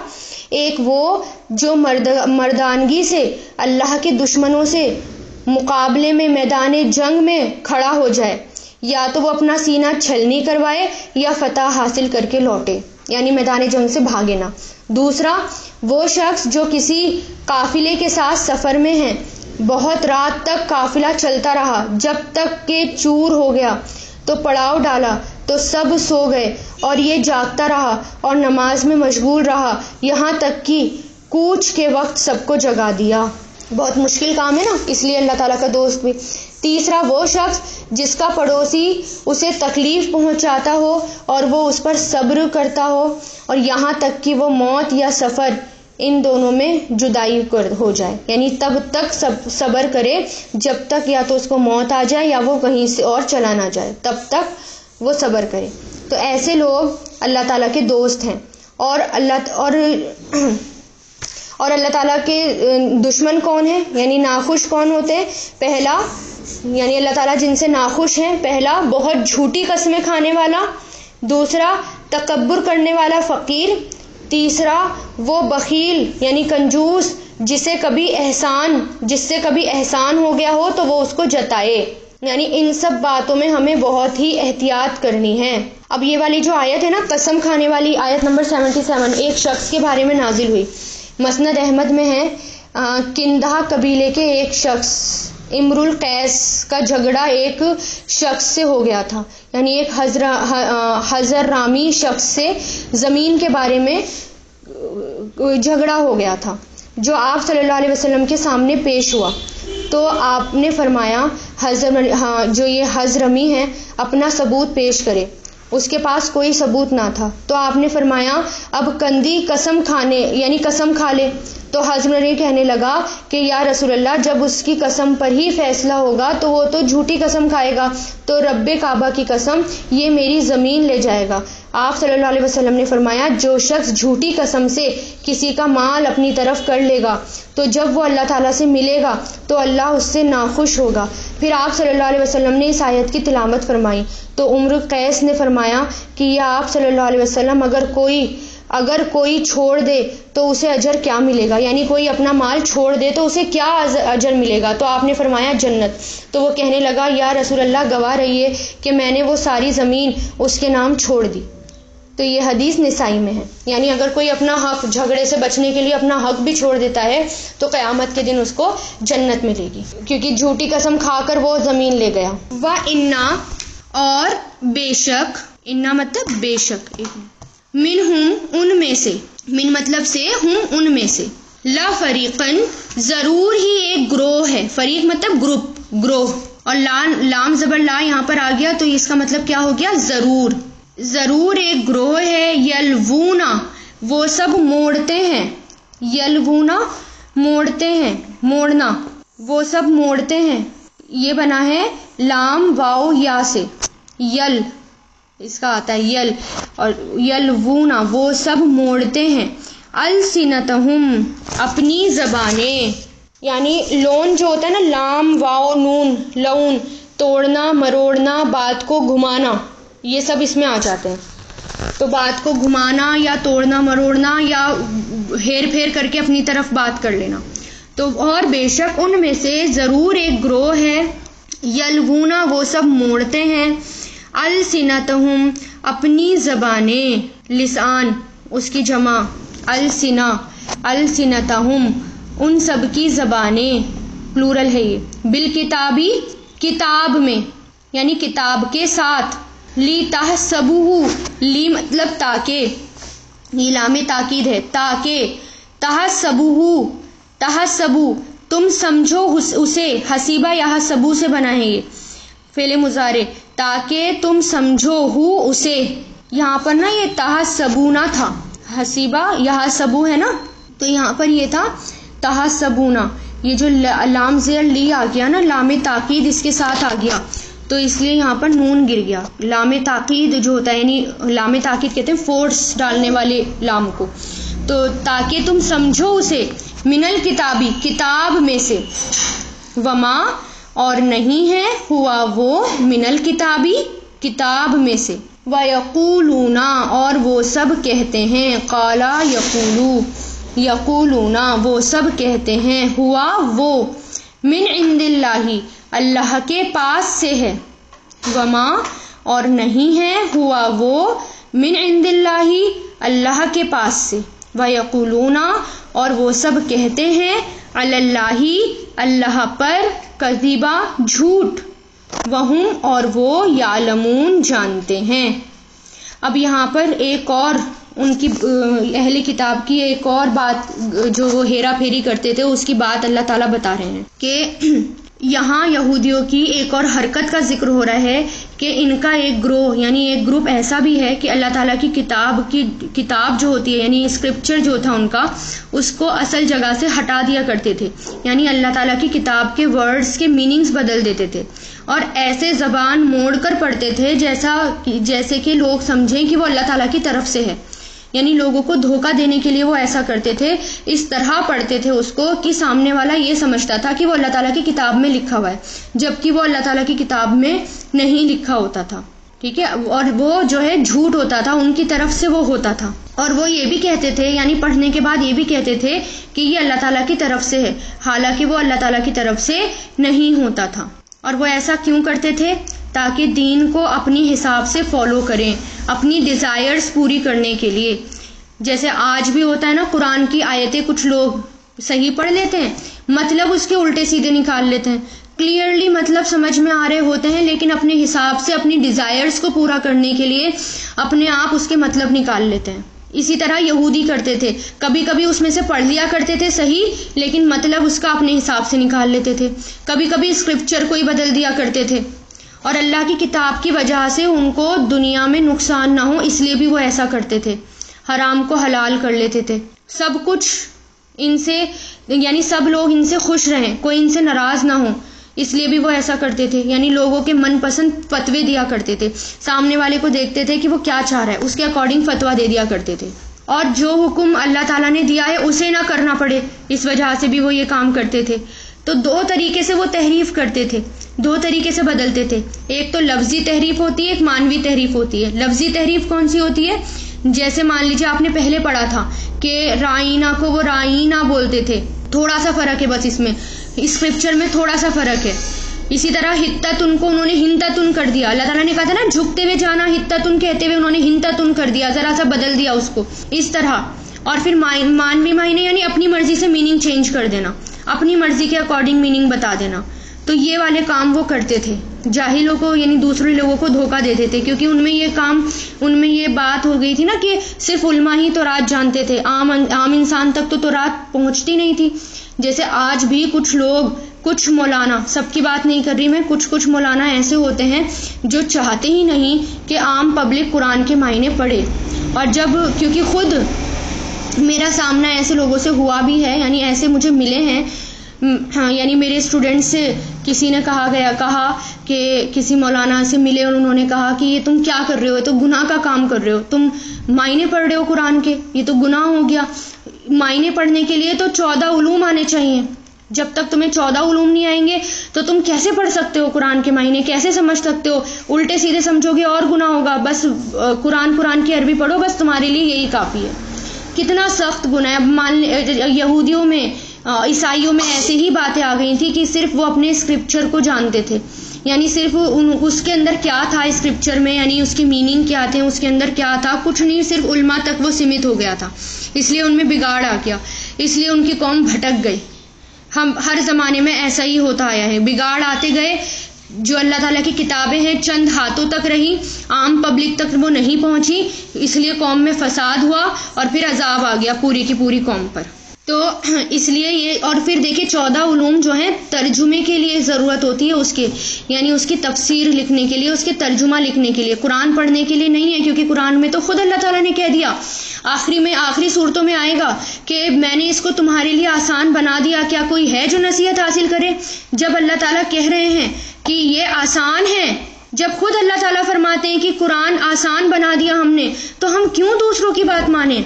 ایک وہ جو مرد، مردانگی سے، اللہ کے دشمنوں سے مقابلے میں، میدان جنگ میں کھڑا ہو جائے۔ یا تو وہ اپنا سینہ چھلنی کروائے یا فتح حاصل کر کے لوٹے۔ یعنی میدان جنگ سے بھاگے نا دوسرا، وہ شخص جو کسی قافلے کے ساتھ سفر میں ہے۔ بہت رات تک قافلہ چلتا رہا، جب تک کہ چور ہو گیا، تو پڑاؤ ڈالا، تو سب سو گئے اور یہ جاگتا رہا اور نماز میں مشغول رہا۔ یہاں تک کہ کوچ کے وقت سب کو جگا دیا۔ بہت مشکل کام ہے نا، اس لیے اللہ تعالیٰ کا دوست بھی۔ تیسرا وہ شخص جس کا پڑوسی اسے تکلیف پہنچاتا ہو اور وہ اس پر صبر کرتا ہو اور یہاں تک کہ وہ موت یا سفر ان دونوں میں جدائی ہو جائے۔ یعنی تب تک صبر کرے جب تک یا تو اس کو موت آ جائے یا وہ کہیں سے اور چلا نہ جائے۔ تب تک وہ صبر کرے۔ تو ایسے لوگ اللہ تعالیٰ کے دوست ہیں اور اللہ اور اور اللہ تعالیٰ کے دشمن کون ہیں؟ یعنی ناخوش کون ہوتے ہیں؟ پہلا یعنی اللہ تعالیٰ جن سے ناخوش ہیں، پہلا بہت جھوٹی قسمیں کھانے والا، دوسرا تکبر کرنے والا فقیر، تیسرا وہ بخیل یعنی کنجوس جسے کبھی احسان، جس سے کبھی احسان ہو گیا ہو تو وہ اس کو جتائے۔ یعنی ان سب باتوں میں ہمیں بہت ہی احتیاط کرنی ہے۔ اب یہ والی جو آیت ہے نا، قسم کھانے والی آیت نمبر سیونٹی سیون، ایک شخص کے بارے میں نازل ہوئی۔ مسند احمد میں ہے کندہ قبیلے کے ایک شخص۔ امر القیس کا جھگڑا ایک شخص سے ہو گیا تھا۔ یعنی ایک حضر رامی شخص سے زمین کے بارے میں جھگڑا ہو گیا تھا، جو آپ صلی اللہ علیہ وسلم کے سامنے پیش ہوا۔ تو آپ نے فرمایا، حضر ہاں جو یہ حضرمی ہے اپنا ثبوت پیش کرے اس کے پاس کوئی ثبوت نہ تھا۔ تو آپ نے فرمایا، اب کندی قسم کھانے یعنی قسم کھا لے۔ تو حضم نے کہنے لگا کہ، یا رسول اللہ، جب اس کی قسم پر ہی فیصلہ ہوگا، تو وہ تو جھوٹی قسم کھائے گا۔ تو رب کعبہ کی قسم، یہ میری زمین لے جائے گا۔ آپ صلی اللہ علیہ وسلم نے فرمایا، جو شخص جھوٹی قسم سے کسی کا مال اپنی طرف کر لے گا، تو جب وہ اللہ تعالیٰ سے ملے گا، تو اللہ اس سے ناخوش ہوگا۔ پھر آپ صلی اللہ علیہ وسلم نے اس آیت کی تلامت فرمائی۔ تو عمر قیس نے فرمایا کہ یہ آپ صلی اللہ علیہ وسلم، اگر کوئی اگر کوئی چھوڑ دے، تو اسے اجر کیا ملے گا؟ یعنی کوئی اپنا مال چھوڑ دے، تو اسے کیا اجر ملے گا؟ تو آپ نے فرمایا جنت۔ تو وہ کہنے لگا، یا رسول اللہ، گواہ رہی ہے کہ میں نے وہ ساری زمین اس کے نام چھوڑ دی۔ تو یہ حدیث نسائی میں ہے۔ یعنی اگر کوئی اپنا حق جھگڑے سے بچنے کے لیے اپنا حق بھی چھوڑ دیتا ہے، تو قیامت کے دن اس کو جنت ملے گی۔ کیونکہ جھوٹی قسم کھا کر وہ زمین لے گیا۔ وہ انا اور بے شک، انا مطلب بے شک۔ من ہوں ان میں سے، من مطلب سے ہوں ان میں سے۔ لا فریقن ضرور ہی ایک گروہ ہے۔ فریق مطلب گروپ، گروہ۔ اور لام زبر لا یہاں پر آ گیا تو اس کا مطلب کیا ہو گیا؟ ضرور۔ ضرور ایک گروہ ہے یلونا وہ سب موڑتے ہیں۔ یلونا موڑتے ہیں، موڑنا، وہ سب موڑتے ہیں۔ یہ بنا ہے لام واؤ یا سے۔ یل، اس کا آتا ہے یل، اور یلونا وہ سب موڑتے ہیں۔ السنتہم اپنی زبانیں۔ یعنی لون جو ہوتا ہے نا، لام، واؤ، نون، لون، توڑنا، مروڑنا، بات کو گھمانا۔ یہ سب اس میں آ جاتے ہیں۔ تو بات کو گھمانا یا توڑنا مروڑنا یا ہیر پھیر کر کے اپنی طرف بات کر لینا۔ تو اور بے شک ان میں سے ضرور ایک گروہ ہے یلونا وہ سب موڑتے ہیں۔ السنتہم، اپنی زبانیں، لسان، اس کی جمع۔ السنا، السنتہم، ان سب کی زبانیں۔ پلورل ہے یہ۔ بالکتابی، کتاب میں یعنی کتاب کے ساتھ۔ لی تہ سبو لی مطلب تاکہ، نیلام تاکید ہے، تاکہ تہ سبو تہ سبو تم سمجھو اسے، حسیبہ یا سبو سے بنا ہے یہ فیل مظاہرے تاکہ تم سمجھو ہو اسے۔ یہاں پر نا یہ تہ سبونا تھا۔ حسیبہ یہاں سبو ہے نا؟ تو یہاں پر یہ تھا تہ سبونا یہ جو لام زیر لی آ گیا نا، لام تاکید اس کے ساتھ آ گیا۔ تو اس لیے یہاں پر نون گر گیا۔ لام تاکید جو ہوتا ہے یعنی لام تاکید کہتے ہیں فورس ڈالنے والے لام کو۔ تو تاکہ تم سمجھو اسے، منل کتابی، کتاب میں سے۔ وما، اور نہیں ہے، ہوا وہ منل کتابی، کتاب میں سے۔ یقولونا اور وہ سب کہتے ہیں۔ کالا یقولو یقولونا وہ سب کہتے ہیں۔ ہوا وہ، من عند اللہ اللہ کے پاس سے ہے۔ وما اور نہیں ہے ہوا وہ من عند اللہ اللہ کے پاس سے۔ وہ اور وہ سب کہتے ہیں اللہ اللہ پر کذیبہ جھوٹ۔ وہم اور وہ یعلمون جانتے ہیں۔ اب یہاں پر ایک اور ان کی، اہل کتاب کی ایک اور بات جو وہ ہیرا پھیری کرتے تھے، اس کی بات اللہ تعالیٰ بتا رہے ہیں کہ یہاں یہودیوں کی ایک اور حرکت کا ذکر ہو رہا ہے کہ ان کا ایک گروہ یعنی ایک گروپ ایسا بھی ہے کہ اللہ تعالیٰ کی کتاب کی کتاب جو ہوتی ہے یعنی اسکرپچر جو تھا ان کا، اس کو اصل جگہ سے ہٹا دیا کرتے تھے۔ یعنی اللہ تعالیٰ کی کتاب کے ورڈز کے میننگز بدل دیتے تھے۔ اور ایسے زبان موڑ کر پڑھتے تھے جیسا جیسے کہ لوگ سمجھیں کہ وہ اللہ تعالیٰ کی طرف سے ہے۔ یعنی لوگوں کو دھوکہ دینے کے لیے وہ ایسا کرتے تھے، اس طرح پڑھتے تھے اس کو کہ سامنے والا یہ سمجھتا تھا کہ وہ اللہ تعالیٰ کی کتاب میں لکھا ہوا ہے، جبکہ وہ اللہ تعالیٰ کی کتاب میں نہیں لکھا ہوتا تھا، ٹھیک ہے؟ اور وہ جو ہے جھوٹ ہوتا تھا، ان کی طرف سے وہ ہوتا تھا۔ اور وہ یہ بھی کہتے تھے یعنی پڑھنے کے بعد یہ بھی کہتے تھے کہ یہ اللہ تعالیٰ کی طرف سے ہے، حالانکہ وہ اللہ تعالیٰ کی طرف سے نہیں ہوتا تھا۔ اور وہ ایسا کیوں کرتے تھے؟ تاکہ دین کو اپنی حساب سے فالو کریں، اپنی ڈیزائرز پوری کرنے کے لیے۔ جیسے آج بھی ہوتا ہے نا، قرآن کی آیتیں کچھ لوگ صحیح پڑھ لیتے ہیں مطلب اس کے الٹے سیدھے نکال لیتے ہیں۔ کلیئرلی مطلب سمجھ میں آ رہے ہوتے ہیں، لیکن اپنے حساب سے، اپنی ڈیزائرز کو پورا کرنے کے لیے اپنے آپ اس کے مطلب نکال لیتے ہیں۔ اسی طرح یہودی کرتے تھے کبھی کبھی اس میں سے پڑھ لیا کرتے تھے صحیح، لیکن مطلب اس کا اپنے حساب سے نکال لیتے تھے۔ کبھی کبھی اسکرپچر کو ہی بدل دیا کرتے تھے۔ اور اللہ کی کتاب کی وجہ سے ان کو دنیا میں نقصان نہ ہو، اس لیے بھی وہ ایسا کرتے تھے۔ حرام کو حلال کر لیتے تھے۔ سب کچھ ان سے یعنی سب لوگ ان سے خوش رہیں، کوئی ان سے ناراض نہ ہو، اس لیے بھی وہ ایسا کرتے تھے۔ یعنی لوگوں کے من پسند فتوے دیا کرتے تھے۔ سامنے والے کو دیکھتے تھے کہ وہ کیا چاہ رہا ہے، اس کے اکارڈنگ فتوا دے دیا کرتے تھے۔ اور جو حکم اللہ تعالیٰ نے دیا ہے، اسے نہ کرنا پڑے۔ اس وجہ سے بھی وہ یہ کام کرتے تھے۔ تو دو طریقے سے وہ تحریف کرتے تھے۔ دو طریقے سے بدلتے تھے۔ ایک تو لفظی تحریف ہوتی ہے، ایک مانوی تحریف ہوتی ہے۔ لفظی تحریف کون سی ہوتی ہے؟ جیسے مان لیجیے آپ نے پہلے پڑھا تھا کہ رائنا کو وہ رائنا بولتے تھے۔ تھوڑا سا فرق ہے بس اس میں۔ اسکرپچر میں تھوڑا سا فرق ہے۔ اسی طرح ہتت ان کو انہوں نے ہنتتن کر دیا۔ اللہ تعالیٰ نے کہا تھا نا، جھکتے ہوئے جانا ہتتن کہتے ہوئے انہوں نے ہنتتن کر دیا۔ ذرا سا بدل دیا اس کو۔ اس طرح۔ اور پھر مانوی معنی یعنی اپنی مرضی سے میننگ چینج کر دینا۔ اپنی مرضی کے اکارڈنگ میننگ بتا دینا۔ تو یہ والے کام وہ کرتے تھے۔ جاہلوں کو یعنی دوسرے لوگوں کو دھوکہ دیتے تھے کیونکہ ان میں یہ کام، ان میں یہ بات ہو گئی تھی نا کہ صرف علماء ہی تو رات جانتے تھے۔ عام عام انسان تک تو تو رات پہنچتی نہیں تھی۔ جیسے آج بھی کچھ لوگ، کچھ مولانا، سب کی بات نہیں کر رہی میں، کچھ کچھ مولانا ایسے ہوتے ہیں جو چاہتے ہی نہیں کہ عام پبلک قرآن کے معنی پڑھے۔ اور جب، کیونکہ خود میرا سامنا ایسے لوگوں سے ہوا بھی ہے یعنی ایسے مجھے ملے ہیں ہاں یعنی میرے اسٹوڈینٹ سے کسی نے کہا گیا، کہا کہ کسی مولانا سے ملے اور انہوں نے کہا کہ یہ تم کیا کر رہے ہو؟ تو گناہ کا کام کر رہے ہو۔ تم معنی پڑھ رہے ہو قرآن کے؟ یہ تو گناہ ہو گیا۔ معنی پڑھنے کے لیے تو چودہ علوم آنے چاہیے۔ جب تک تمہیں چودہ علوم نہیں آئیں گے تو تم کیسے پڑھ سکتے ہو قرآن کے معنی؟ کیسے سمجھ سکتے ہو؟ الٹے سیدھے سمجھو گے اور گناہ ہوگا۔ بس قرآن قرآن کی عربی پڑھو، بس تمہارے لیے یہی کافی ہے۔ کتنا سخت گناہ ہے۔ مان یہودیوں میں عیسائیوں میں ایسے ہی باتیں آ گئی تھیں کہ صرف وہ اپنے اسکرپچر کو جانتے تھے۔ یعنی صرف ان، اس کے اندر کیا تھا اسکرپچر میں؟ یعنی اس کی میننگ کیا تھے؟ اس کے اندر کیا تھا؟ کچھ نہیں، صرف علماء تک وہ سیمت ہو گیا تھا۔ اس لیے ان میں بگاڑ آ گیا۔ اس لیے ان کی قوم بھٹک گئی۔ ہم ہر زمانے میں ایسا ہی ہوتا آیا ہے۔ بگاڑ آتے گئے۔ جو اللہ تعالیٰ کی کتابیں ہیں، چند ہاتھوں تک رہی۔ عام پبلک تک وہ نہیں پہنچی۔ اس لیے قوم میں فساد ہوا اور پھر عذاب آ گیا پوری کی پوری قوم پر۔ تو اس لیے یہ اور پھر دیکھیں چودہ علوم جو ہیں ترجمے کے لیے ضرورت ہوتی ہے اس کے یعنی اس کی تفسیر لکھنے کے لیے، اس کے ترجمہ لکھنے کے لیے۔ قرآن پڑھنے کے لیے نہیں ہے، کیونکہ قرآن میں تو خود اللہ تعالیٰ نے کہہ دیا۔ آخری میں، آخری صورتوں میں آئے گا کہ میں نے اس کو تمہارے لیے آسان بنا دیا۔ کیا کوئی ہے جو نصیحت حاصل کرے؟ جب اللہ تعالیٰ کہہ رہے ہیں کہ یہ آسان ہے، جب خود اللہ تعالیٰ فرماتے ہیں کہ قرآن آسان بنا دیا ہم نے، تو ہم کیوں دوسروں کی بات مانیں؟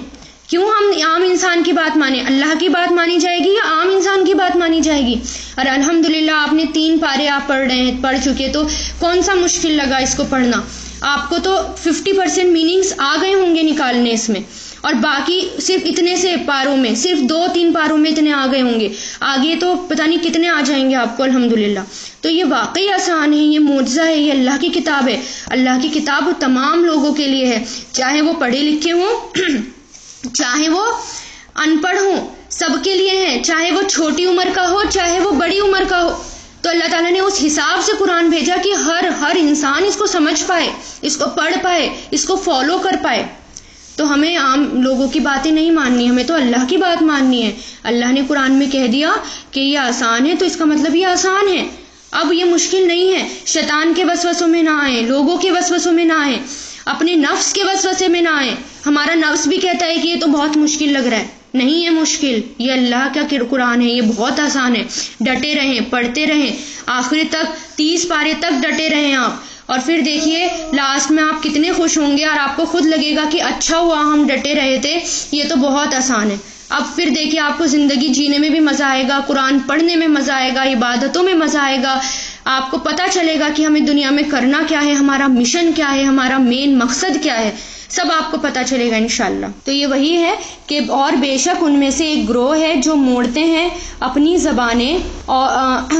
کیوں ہم عام انسان کی بات مانیں اللہ کی بات مانی جائے گی یا عام انسان کی بات مانی جائے گی؟ اور الحمد آپ نے تین پارے آپ پڑھ رہے ہیں پڑھ چکے تو کون سا مشکل لگا اس کو پڑھنا؟ آپ کو تو ففٹی پرسینٹ میننگس آ گئے ہوں گے نکالنے اس میں۔ اور باقی صرف اتنے سے پاروں میں صرف دو تین پاروں میں اتنے آ گئے ہوں گے۔ آگے تو پتہ نہیں کتنے آ جائیں گے آپ کو الحمد تو یہ واقعی آسان ہے، یہ معجزہ ہے، یہ اللہ کی کتاب ہے۔ اللہ کی کتاب تمام لوگوں کے لیے ہے، چاہے وہ پڑھے لکھے ہوں۔ چاہے وہ ان پڑھ ہوں، سب کے لیے ہیں چاہے وہ چھوٹی عمر کا ہو، چاہے وہ بڑی عمر کا ہو۔ تو اللہ تعالیٰ نے اس حساب سے قرآن بھیجا کہ ہر ہر انسان اس کو سمجھ پائے، اس کو پڑھ پائے، اس کو فالو کر پائے۔ تو ہمیں عام لوگوں کی باتیں نہیں ماننی، ہمیں تو اللہ کی بات ماننی ہے۔ اللہ نے قرآن میں کہہ دیا کہ یہ آسان ہے، تو اس کا مطلب یہ آسان ہے۔ اب یہ مشکل نہیں ہے۔ شیطان کے وسوسوں میں نہ آئے لوگوں کے وسوسوں میں نہ آئے اپنے نفس کے وسوسے میں نہ آئے ہمارا نفس بھی کہتا ہے کہ یہ تو بہت مشکل لگ رہا ہے۔ نہیں ہے مشکل، یہ اللہ کا قرآن ہے، یہ بہت آسان ہے۔ ڈٹے رہیں، پڑھتے رہیں۔ آخری تک، تیس پارے تک ڈٹے رہیں آپ۔ اور پھر دیکھیے لاسٹ میں آپ کتنے خوش ہوں گے اور آپ کو خود لگے گا کہ اچھا ہوا ہم ڈٹے رہے تھے، یہ تو بہت آسان ہے۔ اب پھر دیکھیے، آپ کو زندگی جینے میں بھی مزہ آئے گا، قرآن پڑھنے میں مزہ آئے گا، عبادتوں میں مزہ آئے گا۔ آپ کو پتا چلے گا کہ ہمیں دنیا میں کرنا کیا ہے، ہمارا مشن کیا ہے، ہمارا مین مقصد کیا ہے۔ سب آپ کو پتا چلے گا انشاءاللہ۔ تو یہ وہی ہے کہ اور بے شک ان میں سے ایک گروہ ہے جو موڑتے ہیں اپنی زبانیں اور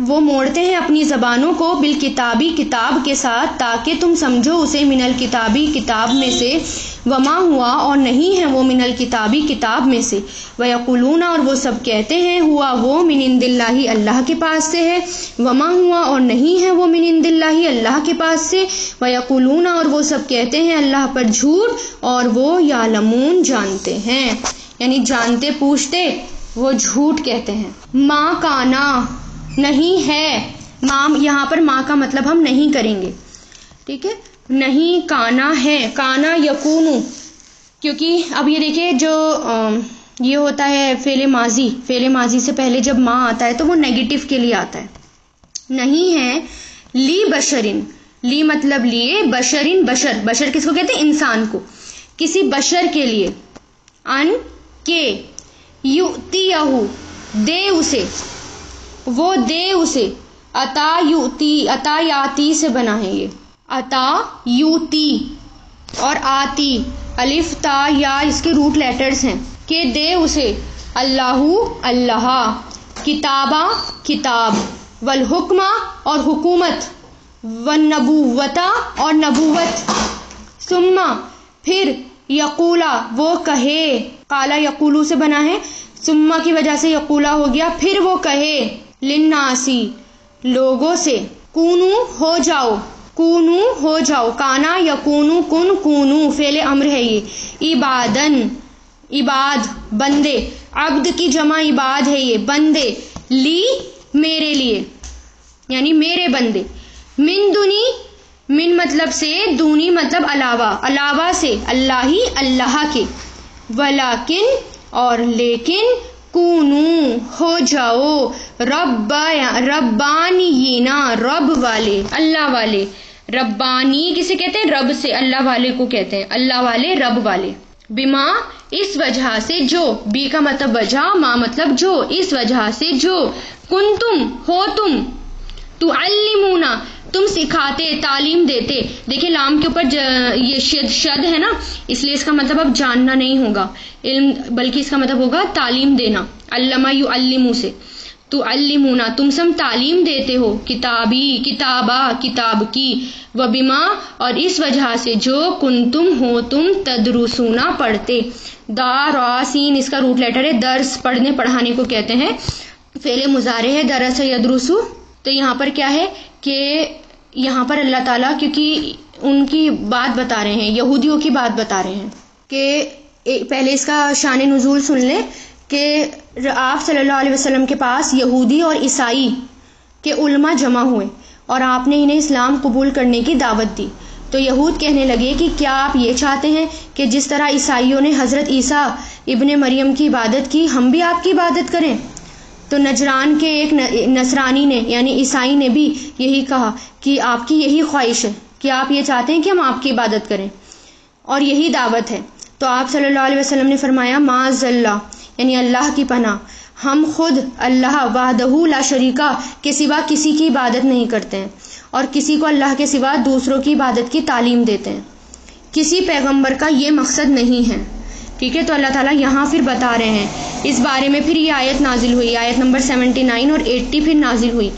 وہ موڑتے ہیں اپنی زبانوں کو بالکتابی کتاب کے ساتھ تاکہ تم سمجھو اسے من الکتابی کتاب میں سے۔ وما ہوا اور نہیں ہے وہ من الکتابی کتاب میں سے۔ وہ یقولون اور وہ سب کہتے ہیں، ہوا وہ من ان اللہ اللہ کے پاس سے ہے۔ وما ہوا اور نہیں ہے وہ من ان اللہ اللہ کے پاس سے۔ وہ یقولون اور وہ سب کہتے ہیں، اللہ پر جھوٹ اور وہ یا لمون جانتے ہیں۔ یعنی جانتے پوچھتے، وہ جھوٹ کہتے ہیں۔ ماں کانا نہیں ہے۔ ماں یہاں پر ماں کا مطلب ہم نہیں کریں گے۔ ٹھیک ہے؟ نہیں کانا ہے۔ کانا یقون کیونکہ اب یہ دیکھیے جو یہ ہوتا ہے فیل ماضی۔ فیل ماضی سے پہلے جب ماں آتا ہے تو وہ نیگیٹو کے لیے آتا ہے۔ نہیں ہے لی بشرن۔ لی مطلب لیے بشرن بشر۔ بشر کس کو کہتے ہیں؟ انسان کو۔ کسی بشر کے لیے۔ ان کے۔ یوتی دے اسے۔ وہ دے اسے۔ اتا یوتی اتا یاتی سے بنا ہے یہ۔ اتا یوتی اور آتی۔ الف، تا، یا، اس کے روٹ لیٹرز ہیں۔ کہ دے اسے۔ اللہ اللہ۔ کتابہ، کتاب۔ والحکمہ اور حکومت۔ والنبوتا اور نبوت۔ سما پھر یقولا وہ کہے۔ کالا یقولو سے بنا ہے۔ سما کی وجہ سے یقولا ہو گیا، پھر وہ کہے۔ لناسی لوگوں سے، کونو ہو جاؤ، کونو ہو جاؤ، کانا یا کونو کن کونو فیل امر ہے یہ۔ عبادن، عباد، بندے، عبد کی جمع عباد ہے یہ۔ بندے، لی، میرے لیے۔ یعنی میرے بندے۔ من دنی من مطلب سے، دونی مطلب علاوہ۔ علاوہ سے، اللہ ہی، اللہ کے۔ ولیکن اور لیکن، کونو، ہو جاؤ۔ رب ربانی رب والے، اللہ والے۔ ربانی کسے کہتے ہیں؟ رب سے، اللہ والے کو کہتے ہیں۔ اللہ والے، رب والے۔ بیما اس وجہ سے جو۔ بی کا مطلب وجہ ماں مطلب جو۔ اس وجہ سے جو۔ کن تم ہو تم۔ تو المونا تم سکھاتے، تعلیم دیتے۔ دیکھیں لام کے اوپر یہ شد شد ہے نا۔ اس لیے اس کا مطلب اب جاننا نہیں ہوگا۔ علم، بلکہ اس کا مطلب ہوگا تعلیم دینا۔ علامہ یو المو سے۔ تو المونا تم سم تعلیم دیتے ہو، کتابی کتابہ کتاب کی و بیما اور اس وجہ سے جو کن تم ہو، تم تدرسونا پڑھتے۔ دا راسین اس کا روٹ لیٹر ہے، درس پڑھنے، پڑھانے کو کہتے ہیں۔ فیل مظاہرے ہے، درس یدرسو۔ تو یہاں پر کیا ہے کہ یہاں پر اللہ تعالیٰ، کیونکہ ان کی بات بتا رہے ہیں، یہودیوں کی بات بتا رہے ہیں کہ پہلے اس کا شان نزول سن لیں کہ آپ صلی اللہ علیہ وسلم کے پاس یہودی اور عیسائی کے علماء جمع ہوئے اور آپ نے انہیں اسلام قبول کرنے کی دعوت دی۔ تو یہود کہنے لگے کہ کیا آپ یہ چاہتے ہیں کہ جس طرح عیسائیوں نے حضرت عیسیٰ ابن مریم کی عبادت کی، ہم بھی آپ کی عبادت کریں؟ تو نجران کے ایک نصرانی نے یعنی عیسائی نے بھی یہی کہا کہ آپ کی یہی خواہش ہے۔ کہ آپ یہ چاہتے ہیں کہ ہم آپ کی عبادت کریں؟ اور یہی دعوت ہے۔ تو آپ صلی اللہ علیہ وسلم نے فرمایا معاذ اللہ؟ یعنی اللہ کی پناہ. ہم خود اللہ وحدہ لا شریکہ کے سوا کسی کی عبادت نہیں کرتے ہیں اور کسی کو اللہ کے سوا دوسروں کی عبادت کی تعلیم دیتے ہیں. کسی پیغمبر کا یہ مقصد نہیں ہے. ٹھیک ہے، تو اللہ تعالیٰ یہاں پھر بتا رہے ہیں. اس بارے میں پھر یہ آیت نازل ہوئی. آیت نمبر سیونٹی نائن اور ایٹی پھر نازل ہوئی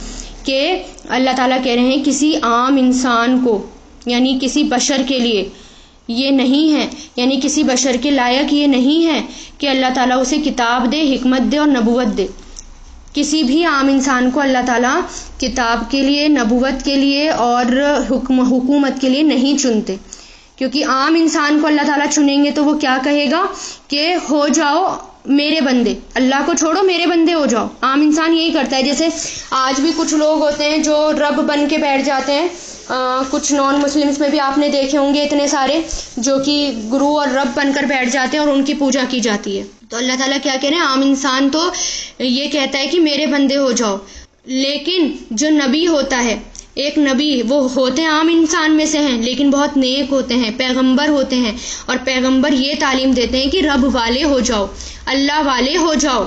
کہ اللہ تعالیٰ کہہ رہے ہیں کسی عام انسان کو یعنی کسی بشر کے لیے یہ نہیں ہے۔ یعنی کسی بشر کے لائق یہ نہیں ہے کہ اللہ تعالیٰ اسے کتاب دے، حکمت دے اور نبوت دے۔ کسی بھی عام انسان کو اللہ تعالیٰ کتاب کے لیے، نبوت کے لیے اور حکم، حکومت کے لیے نہیں چنتے۔ کیونکہ عام انسان کو اللہ تعالیٰ چنیں گے تو وہ کیا کہے گا کہ ہو جاؤ میرے بندے، اللہ کو چھوڑو میرے بندے ہو جاؤ۔ عام انسان یہی کرتا ہے۔ جیسے آج بھی کچھ لوگ ہوتے ہیں جو رب بن کے بیٹھ جاتے ہیں۔ کچھ نان مسلمس میں بھی آپ نے دیکھے ہوں گے اتنے سارے، جو کہ گرو اور رب بن کر بیٹھ جاتے ہیں اور ان کی پوجا کی جاتی ہے۔ تو اللہ تعالیٰ کیا کہہ رہے ہیں؟ عام انسان تو یہ کہتا ہے کہ میرے بندے ہو جاؤ، لیکن جو نبی ہوتا ہے، ایک نبی وہ ہوتے عام انسان میں سے ہیں، لیکن بہت نیک ہوتے ہیں، پیغمبر ہوتے ہیں۔ اور پیغمبر یہ تعلیم دیتے ہیں کہ رب والے ہو جاؤ، اللہ والے ہو جاؤ۔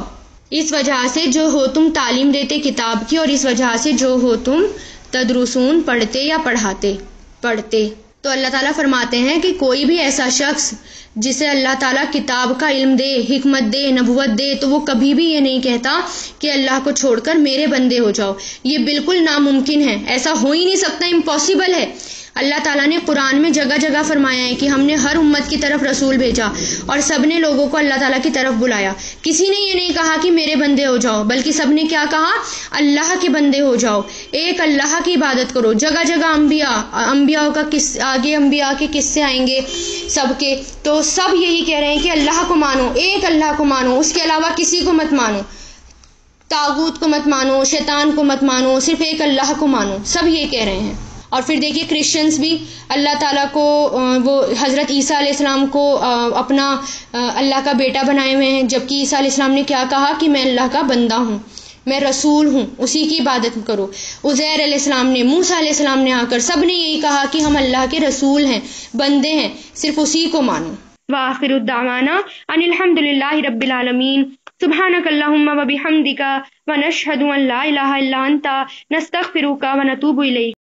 اس وجہ سے جو ہو تم تعلیم دیتے کتاب کی، اور اس وجہ سے جو ہو تم تدرسون پڑھتے یا پڑھاتے؟ پڑھتے۔ تو اللہ تعالیٰ فرماتے ہیں کہ کوئی بھی ایسا شخص جسے اللہ تعالیٰ کتاب کا علم دے، حکمت دے، نبوت دے، تو وہ کبھی بھی یہ نہیں کہتا کہ اللہ کو چھوڑ کر میرے بندے ہو جاؤ۔ یہ بالکل ناممکن ہے۔ ایسا ہو ہی نہیں سکتا امپاسبل ہے۔ اللہ تعالیٰ نے قرآن میں جگہ جگہ فرمایا ہے کہ ہم نے ہر امت کی طرف رسول بھیجا اور سب نے لوگوں کو اللہ تعالیٰ کی طرف بلایا۔ کسی نے یہ نہیں کہا کہ میرے بندے ہو جاؤ، بلکہ سب نے کیا کہا؟ اللہ کے بندے ہو جاؤ۔ ایک اللہ کی عبادت کرو۔ جگہ جگہ انبیاء انبیاء کا کس آگے انبیاء کے قصے آئیں گے سب کے۔ تو سب یہی کہہ رہے ہیں کہ اللہ کو مانو، ایک اللہ کو مانو، اس کے علاوہ کسی کو مت مانو۔ تاغوت کو مت مانو، شیطان کو مت مانو، صرف ایک اللہ کو مانو۔ سب یہ کہہ رہے ہیں۔ اور پھر دیکھیے کرسچنس بھی اللہ تعالیٰ کو وہ حضرت عیسیٰ علیہ السلام کو اپنا اللہ کا بیٹا بنائے ہوئے ہیں۔ جبکہ عیسیٰ علیہ السلام نے کیا کہا کہ میں اللہ کا بندہ ہوں، میں رسول ہوں، اسی کی عبادت کرو۔ عزیر علیہ السلام نے موسا علیہ السلام نے آ کر سب نے یہی کہا کہ ہم اللہ کے رسول ہیں، بندے ہیں، صرف اسی کو مانو۔ وآخر الدعوانا ان الحمد للہ رب العالمین۔ سبحانک اللہم و بحمدک و نشہد ان لا الہ الا انتا نستغفرک و الیک۔